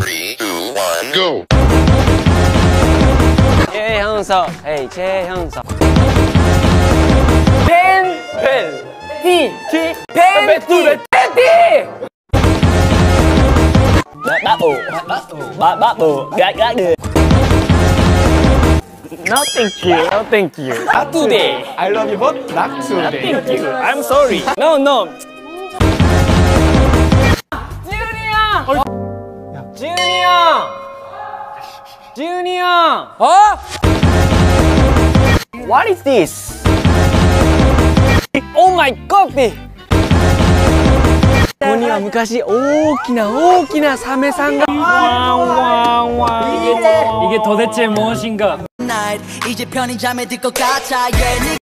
Three, two, one, go. 최형석, 헤이 최형석. 펜, 펜, 티, 티, 펜, 티, 펜, 티. Bác bù, bác bác bù, gác gác được. No thank you, no thank you. Not today. I love you but not today. Thank you. I'm sorry. No, no. 지훈이 형. 어? What is this? Oh my god! ここには昔大きな大きなサメさんがワンワンワン 이게, 이게 도대체 무엇인가? night 이제 편의점에 들것 같아 yeah